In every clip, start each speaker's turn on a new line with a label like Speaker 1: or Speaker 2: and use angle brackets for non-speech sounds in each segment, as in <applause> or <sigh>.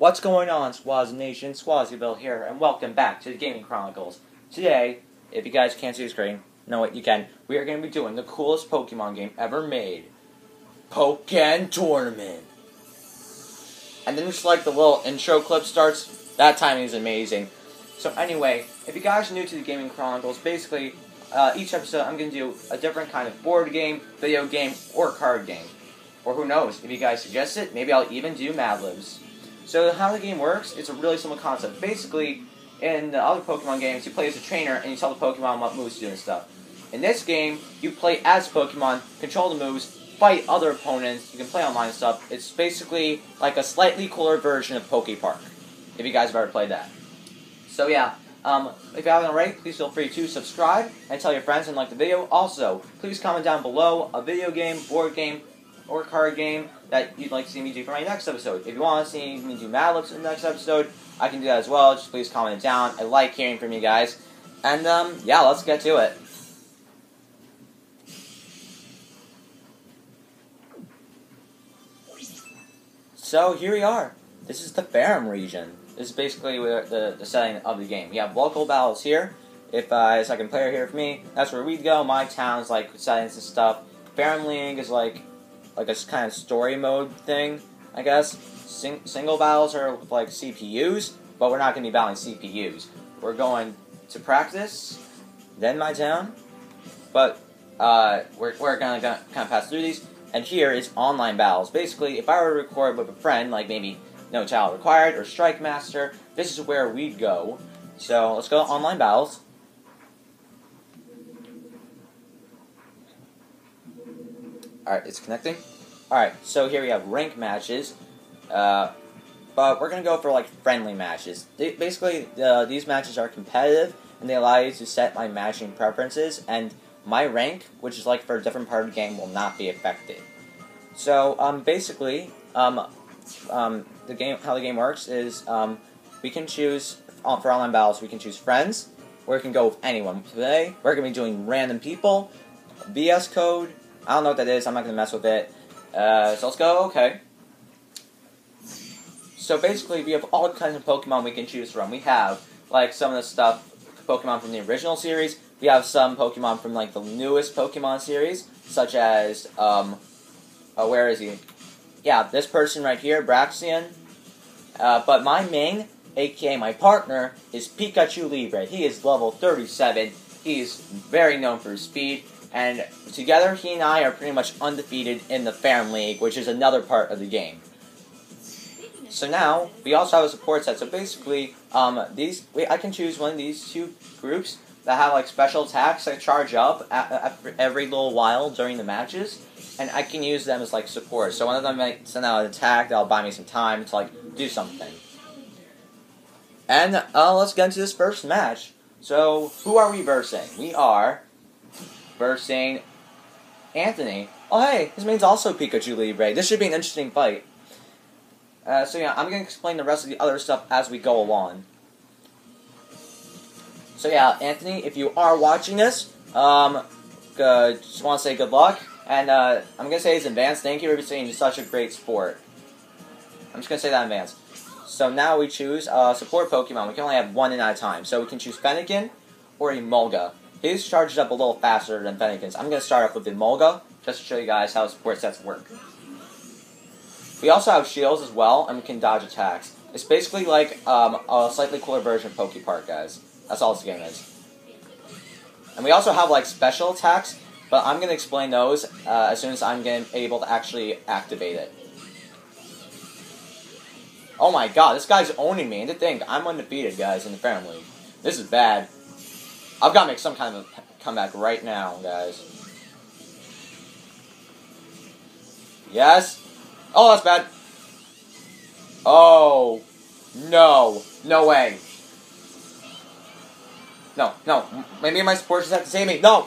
Speaker 1: What's going on, Swaz Nation? SuozziVille here, and welcome back to the Gaming Chronicles. Today, if you guys can't see the screen, no, wait, you can. We are going to be doing the coolest Pokemon game ever made, Pokken Tournament. And then just like the little intro clip starts, that timing is amazing. So anyway, if you guys are new to the Gaming Chronicles, basically, uh, each episode I'm going to do a different kind of board game, video game, or card game. Or who knows, if you guys suggest it, maybe I'll even do Mad Libs. So how the game works, it's a really simple concept. Basically, in the other Pokemon games, you play as a trainer and you tell the Pokemon what moves to do and stuff. In this game, you play as Pokemon, control the moves, fight other opponents, you can play online stuff. It's basically like a slightly cooler version of Poke Park, if you guys have ever played that. So yeah, um, if you haven't already, please feel free to subscribe and tell your friends and like the video. Also, please comment down below a video game, board game, or card game that you'd like to see me do for my next episode. If you want to see me do Mad Libs in the next episode, I can do that as well. Just please comment it down. I like hearing from you guys. And um, yeah, let's get to it. So here we are. This is the Ferrum region. This is basically the, the setting of the game. We have local battles here. If uh, a second player here for me, that's where we'd go. My town's like settings and stuff. Ferrum League is like like a kind of story mode thing, I guess. Sing single battles are like CPUs, but we're not going to be battling CPUs. We're going to practice, then my town, but uh, we're, we're going to kind of pass through these. And here is online battles. Basically, if I were to record with a friend, like maybe No Child Required or Strike Master, this is where we'd go. So let's go to online battles. Alright, it's connecting. Alright, so here we have rank matches. Uh, but we're going to go for like friendly matches. They, basically, uh, these matches are competitive, and they allow you to set my matching preferences, and my rank, which is like for a different part of the game, will not be affected. So, um, basically, um, um, the game, how the game works is, um, we can choose, for online battles, we can choose friends, or we can go with anyone. Today, we're to be doing random people, VS code, I don't know what that is, I'm not to mess with it. Uh, so let's go, okay. So basically, we have all kinds of Pokemon we can choose from. We have, like, some of the stuff, Pokemon from the original series. We have some Pokemon from, like, the newest Pokemon series, such as, um, oh, where is he? Yeah, this person right here, Braixen. Uh, but my main, aka my partner, is Pikachu Libre. He is level 37. He's very known for his speed. And together, he and I are pretty much undefeated in the Ferrum League, which is another part of the game. So now, we also have a support set. So basically, um, these we, I can choose one of these two groups that have like special attacks that charge up at, at every little while during the matches, and I can use them as like support. So one of them might send out an attack that'll buy me some time to like do something. And uh, let's get into this first match. So who are we versing? We are versing Anthony. Oh hey, his name's also Pikachu Libre. This should be an interesting fight. Uh, so yeah, I'm going to explain the rest of the other stuff as we go along. So yeah, Anthony, if you are watching this, um, just want to say good luck, and uh, I'm going to say it's advance, Thank you for being such a great sport. I'm just going to say that in advance. So now we choose uh, support Pokemon. We can only have one in at a time. So we can choose Fennekin or Emolga. His charges up a little faster than Fennekin's. I'm going to start off with Emolga, just to show you guys how support sets work. We also have shields as well, and we can dodge attacks. It's basically like um, a slightly cooler version of Poke Park, guys. That's all this game is. And we also have like special attacks, but I'm going to explain those uh, as soon as I'm getting, able to actually activate it. Oh my god, this guy's owning me. And to think, I'm undefeated, guys, in the League. This is bad. I've got to make some kind of comeback right now, guys. Yes? Oh, that's bad. Oh. No. No way. No, no. Maybe my just have to save me. No.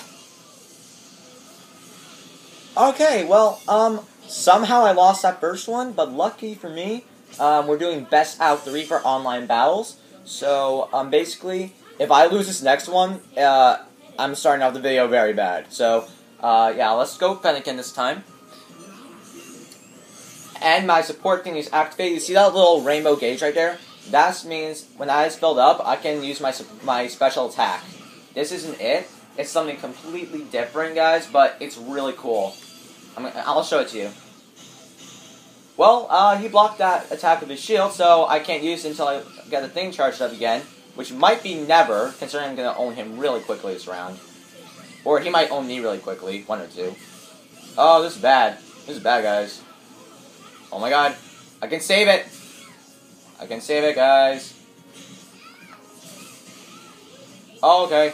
Speaker 1: Okay, well, um, somehow I lost that first one, but lucky for me, um, we're doing best out three for online battles. So, um, basically, if I lose this next one, uh, I'm starting off the video very bad. So, uh, yeah, let's go Fennekin this time. and my support thing is activated. You see that little rainbow gauge right there? That means when that is filled up, I can use my my special attack. This isn't it. It's something completely different, guys, but it's really cool. I'm, I'll show it to you. Well, uh, he blocked that attack with his shield, so I can't use it until I get the thing charged up again, which might be never, considering I'm going to own him really quickly this round. Or he might own me really quickly, one or two. Oh, this is bad. This is bad, guys. Oh my god. I can save it. I can save it, guys. Oh, okay.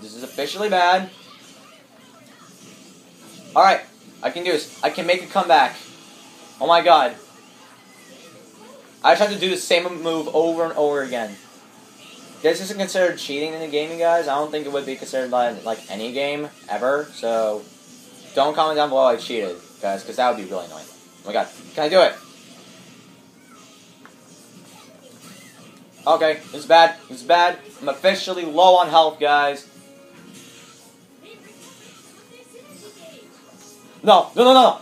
Speaker 1: This is officially bad. Alright. I can do this. I can make a comeback. Oh my god. I just have to do the same move over and over again. This isn't considered cheating in the you guys. I don't think it would be considered by like any game ever. So don't comment down below I cheated, guys, because that would be really annoying. Oh my god. Can I do it? Okay, this is bad. This is bad. I'm officially low on health, guys. No, no, no, no.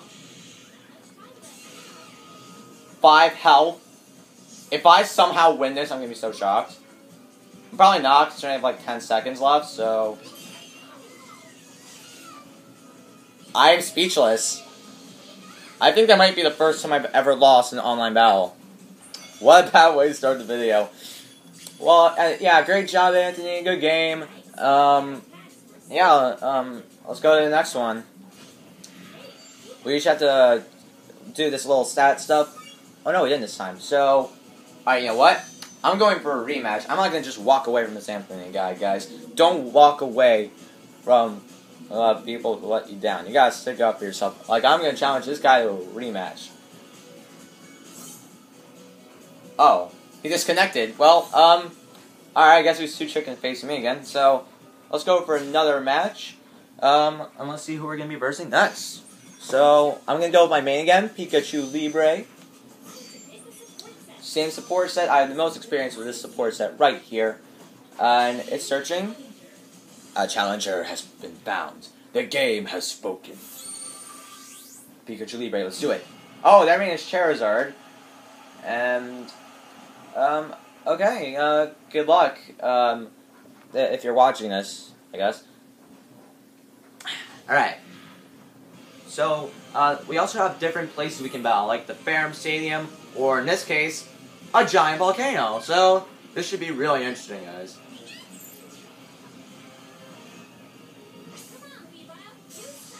Speaker 1: Five health. If I somehow win this, I'm gonna be so shocked. Probably not, because I have like 10 seconds left, so. I am speechless. I think that might be the first time I've ever lost an online battle. What a bad way to start the video. Well, uh, yeah, great job, Anthony. Good game. Um, yeah, um, let's go to the next one. We just have to do this little stat stuff. Oh no, we didn't this time. So, alright, you know what? I'm going for a rematch. I'm not gonna just walk away from this Anthony guy, guys. Don't walk away from of people who let you down. You gotta stick up for yourself. Like I'm gonna challenge this guy to a rematch. Oh, he disconnected. Well, um, alright, I guess he's two chickens facing me again. So let's go for another match. Um, and let's see who we're gonna be versing next. So I'm gonna go with my main again, Pikachu Libre. Same support set. I have the most experience with this support set right here. Uh, and it's searching. A challenger has been found. The game has spoken. Pikachu Libre, let's do it. Oh, that means Charizard. And, um, okay, uh, good luck, um, if you're watching this, I guess. Alright. So, uh, we also have different places we can battle, like the Ferrum Stadium, or in this case, a giant volcano. So, this should be really interesting, guys.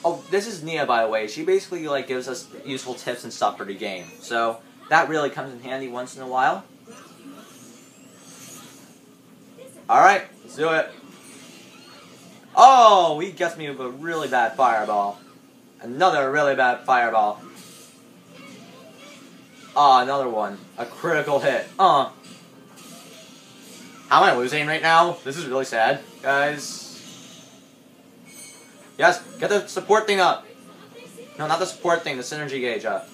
Speaker 1: Oh, this is Nia, by the way. She basically like gives us useful tips and stuff for the game. So, that really comes in handy once in a while. Alright, let's do it. Oh, he gets me with a really bad fireball. Another really bad fireball. Ah, another one. A critical hit. Uh. How am I losing right now? This is really sad, guys. Yes, get the support thing up. No, not the support thing, the synergy gauge up.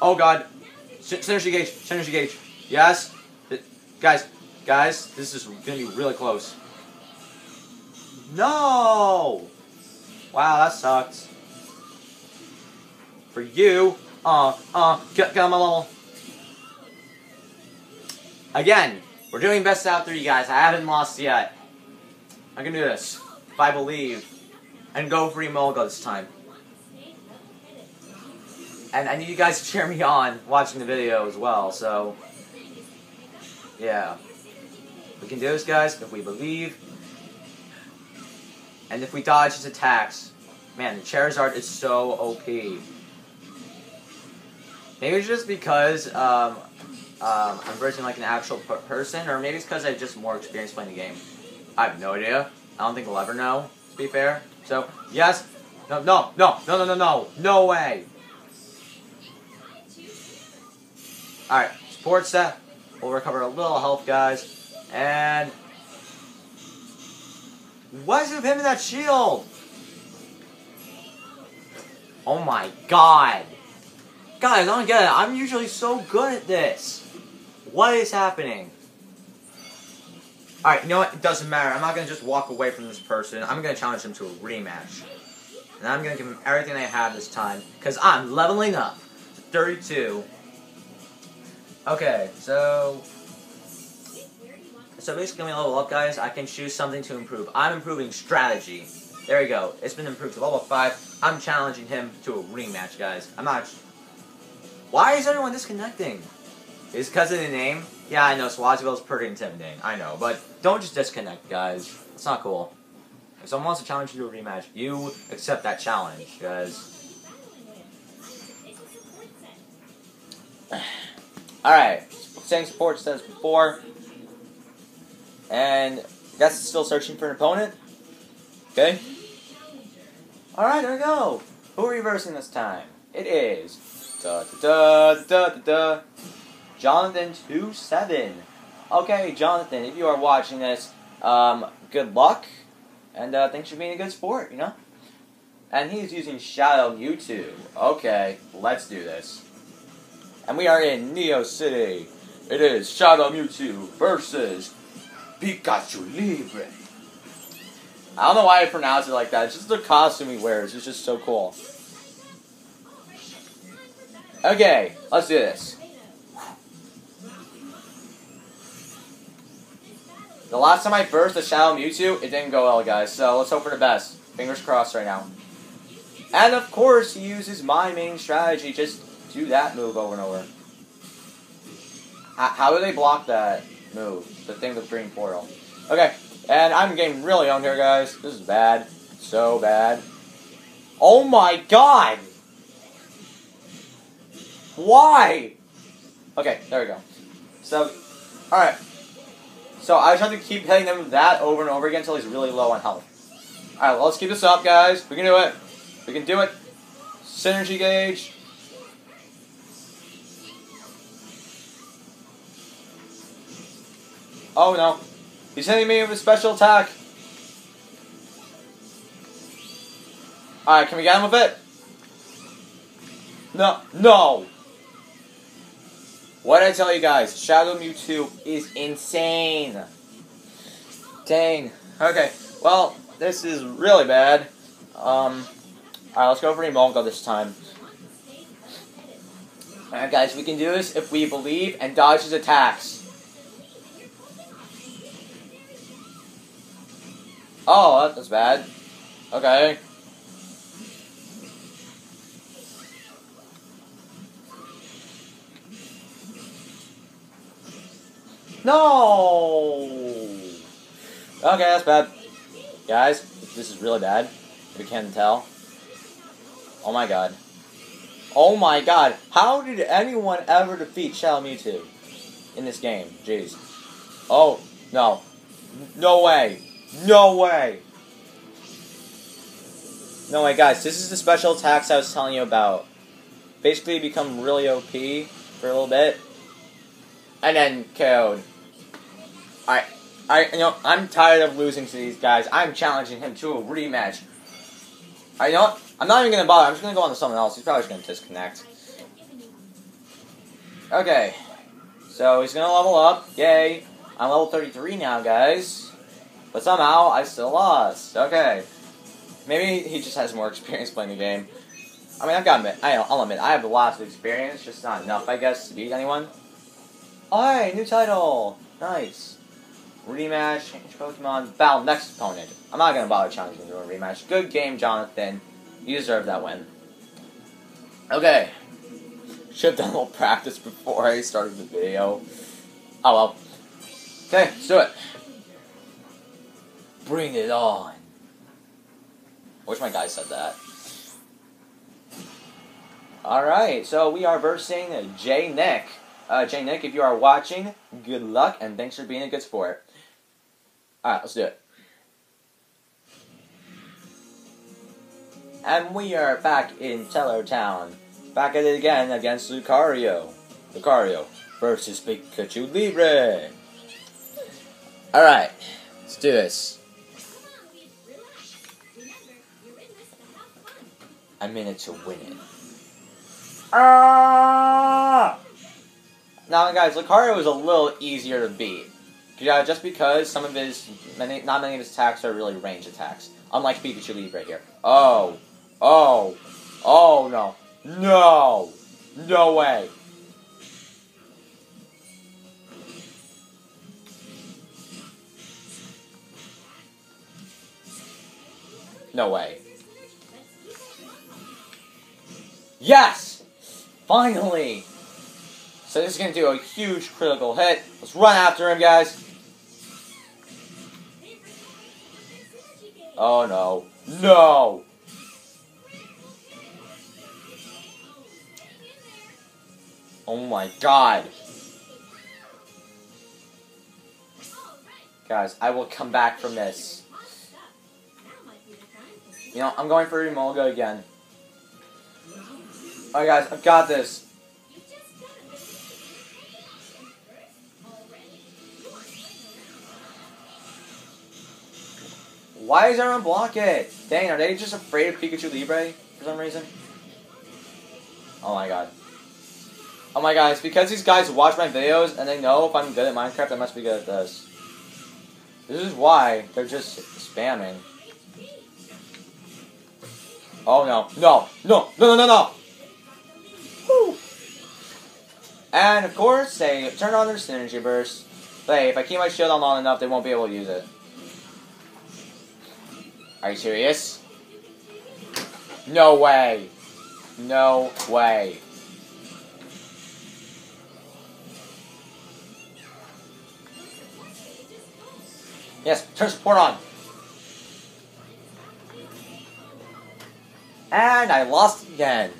Speaker 1: Oh god. Synergy gauge, synergy gauge. Yes. Guys, guys, this is gonna be really close. No! Wow, that sucks. For you, uh, uh, my level. Again, we're doing best out three, guys. I haven't lost yet. I can do this, if I believe. And go for Emolga this time. And I need you guys to cheer me on watching the video as well, so... Yeah. We can do this, guys, if we believe. And if we dodge his attacks, man, the Charizard is so OP. Maybe it's just because um, um, I'm versing like an actual person, or maybe it's because I have just more experience playing the game. I have no idea. I don't think we'll ever know, to be fair. So, yes. No, no, no, no, no, no, no. No way. Alright, support set. We'll recover a little health, guys. And what is with him in that shield? Oh my god. Guys, I don't get it. I'm usually so good at this. What is happening? Alright, you know what? It doesn't matter. I'm not gonna just walk away from this person. I'm gonna challenge him to a rematch. And I'm gonna give him everything I have this time. Because I'm leveling up. to 32. Okay, so... So basically when I level up, guys, I can choose something to improve. I'm improving strategy. There we go. It's been improved to level 5. I'm challenging him to a rematch, guys. I'm not... Why is everyone disconnecting? Is because of the name? Yeah, I know, is pretty intimidating. I know, but don't just disconnect, guys. It's not cool. If someone wants to challenge you to a rematch, you accept that challenge, guys. <sighs> Alright, same support says before. And guess still searching for an opponent. Okay. Alright, there we go. Who are we versing this time? It is da da da da da da Jonathan two seven. Okay, Jonathan, if you are watching this, um, good luck, and uh, thanks for being a good sport. You know. And he's using Shadow Mewtwo. Okay, let's do this. And we are in Neos City. It is Shadow Mewtwo versus Pikachu Libre. I don't know why I pronounce it like that. It's just the costume he wears. It's just so cool. Okay, let's do this. The last time I burst the Shadow Mewtwo, it didn't go well, guys. So let's hope for the best. Fingers crossed right now. And of course, he uses my main strategy. Just do that move over and over. How, how do they block that move? The thing with green portal. Okay, and I'm getting really on here, guys. This is bad. So bad. Oh my god! Why? Okay, there we go. So, alright. So I just have to keep hitting them that over and over again until he's really low on health. Alright, well, let's keep this up, guys. We can do it. We can do it. Synergy gauge. Oh no. He's hitting me with a special attack. Alright, can we get him with it? No. No! What did I tell you guys? Shadow Mewtwo is insane. Dang. Okay. Well, this is really bad. Um. Alright, let's go for Emolga this time. Alright, guys, we can do this if we believe and dodge his attacks. Oh, that's bad. Okay. No! Okay, that's bad. Guys, this is really bad. If you can't tell. Oh my god. Oh my god. How did anyone ever defeat Shadow Mewtwo in this game? Jeez. Oh, no. No way. No way. No way, guys. This is the special attacks I was telling you about. Basically, become really OP for a little bit. And then KO'd. I, I, you know, I'm tired of losing to these guys. I'm challenging him to a rematch. I you know I'm not even gonna bother. I'm just gonna go on to someone else. He's probably just gonna disconnect. Okay, so he's gonna level up. Yay! I'm level 33 now, guys. But somehow I still lost. Okay, maybe he just has more experience playing the game. I mean, I've got admit, I, I'll admit, I have lots of experience, just not enough, I guess, to beat anyone. Alright, new title! Nice rematch, change Pokemon, battle next opponent. I'm not gonna bother challenging you to a rematch. Good game, Jonathan. You deserve that win. Okay. Should have done a little practice before I started the video. Oh well. Okay, let's do it. Bring it on. I wish my guy said that. Alright, so we are versing J Nick. Uh, J Nick, if you are watching, good luck and thanks for being a good sport. Alright, let's do it. And we are back in Tellur Town. Back at it again against Lucario. Lucario versus Pikachu Libre. Alright, let's do this. I'm in it to win it. Ah! Now, guys, Lucario is a little easier to beat. Yeah, just because some of his many, not many of his attacks are really range attacks, unlike Pikachu right here. Oh, oh, oh no, no, no way. No way. Yes! Finally! So this is going to do a huge critical hit. Let's run after him, guys. Oh no. No! Oh my god. Guys, I will come back from this. You know, I'm going for Emolga again. Alright guys, I've got this. Why is everyone block it? Dang, are they just afraid of Pikachu Libre for some reason? Oh my god. Oh my god, it's because these guys watch my videos and they know if I'm good at Minecraft, I must be good at this. This is why they're just spamming. Oh no, no, no, no, no, no, no! And of course, they turn on their synergy burst. But hey, if I keep my shield on long enough, they won't be able to use it. Are you serious? No way. No way. Yes, turn support on. And I lost again.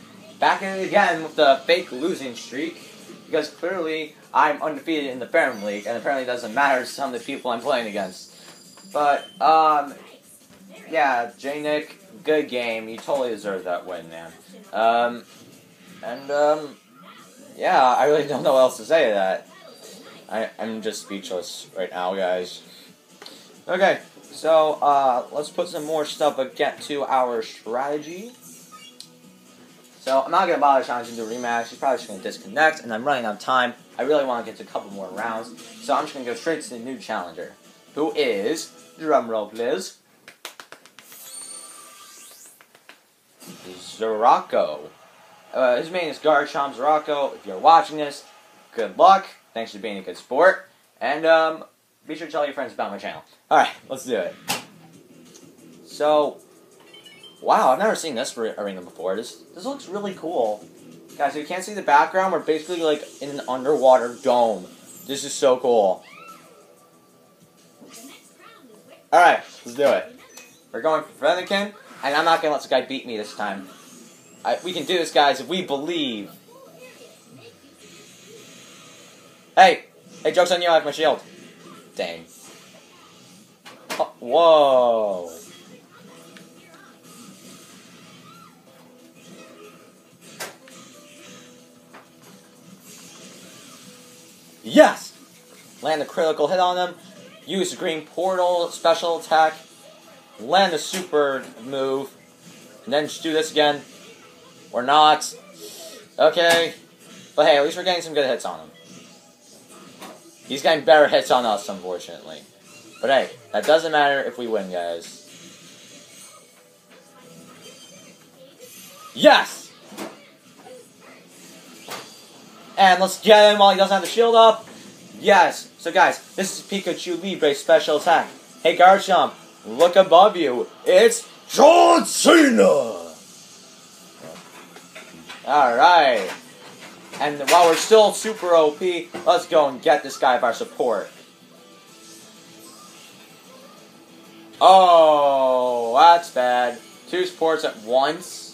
Speaker 1: Back in it again with the fake losing streak. Because clearly I'm undefeated in the Ferrum League, and apparently it doesn't matter to some of the people I'm playing against. But, um, yeah, J Nick, good game. You totally deserve that win, man. Um, and, um, yeah, I really don't know what else to say to that. I, I'm just speechless right now, guys. Okay, so, uh, let's put some more stuff get to our strategy. So, I'm not going to bother challenging to rematch. He's probably just going to disconnect, and I'm running out of time. I really want to get to a couple more rounds. So, I'm just going to go straight to the new challenger, who is, drumroll please, Zeraco. Uh, his name is Garchomp Zeraco. If you're watching this, good luck. Thanks for being a good sport. And um, be sure to tell your friends about my channel. Alright, let's do it. So, wow, I've never seen this arena before. This, this looks really cool. Guys, if you can't see the background, we're basically like in an underwater dome. This is so cool. Alright, let's do it. We're going for Fennekin. And I'm not going to let this guy beat me this time. I, we can do this, guys, if we believe. Hey! Hey, joke's on you, I have my shield. Dang. Oh, whoa. Yes! Land a critical hit on them. Use the green portal special attack land a super move, and then just do this again. Or not. Okay. But hey, at least we're getting some good hits on him. He's getting better hits on us, unfortunately. But hey, that doesn't matter if we win, guys. Yes! And let's get him while he doesn't have the shield up. Yes. So guys, this is Pikachu Libre special attack. Hey Garchomp, Look above you. It's John Cena! Alright. And while we're still super OP, let's go and get this guy of our support. Oh, that's bad. Two supports at once.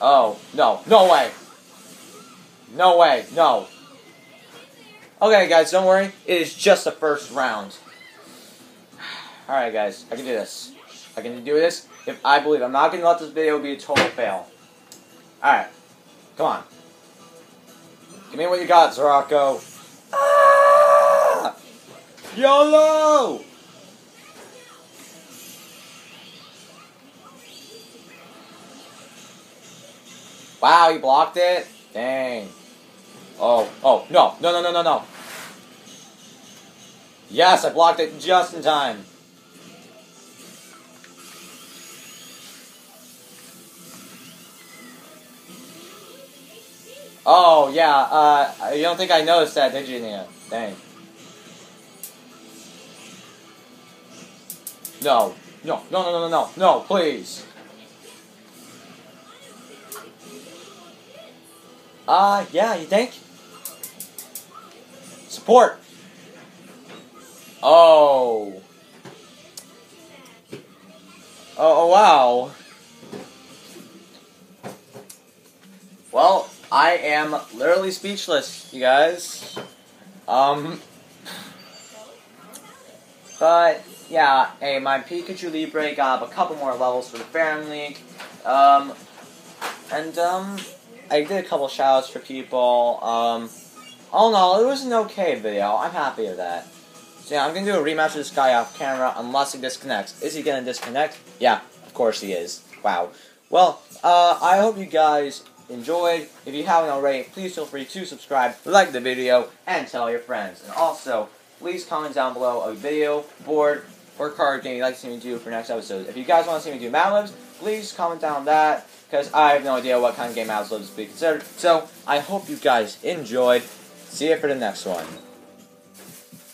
Speaker 1: Oh, no. No way. No way. No. Okay, guys, don't worry. It is just the first round. <sighs> Alright, guys, I can do this. I can do this if I believe. I'm not going to let this video be a total fail. Alright, come on. Give me what you got, Zeraco. Ah! YOLO! Wow, you blocked it? Dang. Oh, oh, no, no, no, no, no, no. Yes, I blocked it just in time. Oh, yeah, uh, you don't think I noticed that, did you, Nia? Dang. No, no, no, no, no, no, no, please. Uh, yeah, you think? Support. Oh. Oh, oh wow. Well, I am literally speechless, you guys. Um. But, yeah, hey, my Pikachu Libre got a couple more levels for the Baron League. Um, and, um, I did a couple shoutouts for people. Um, all in all, it was an okay video. I'm happy with that. So yeah, I'm gonna do a rematch of this guy off camera unless he disconnects. Is he gonna disconnect? Yeah, of course he is. Wow. Well, uh, I hope you guys enjoyed. If you haven't already, please feel free to subscribe, like the video, and tell your friends. And also, please comment down below a video, board, or card game you'd like to see me do for next episode. If you guys want to see me do Mad Libs, please comment down that, because I have no idea what kind of game Mad Libs would be considered. So, I hope you guys enjoyed. See you for the next one.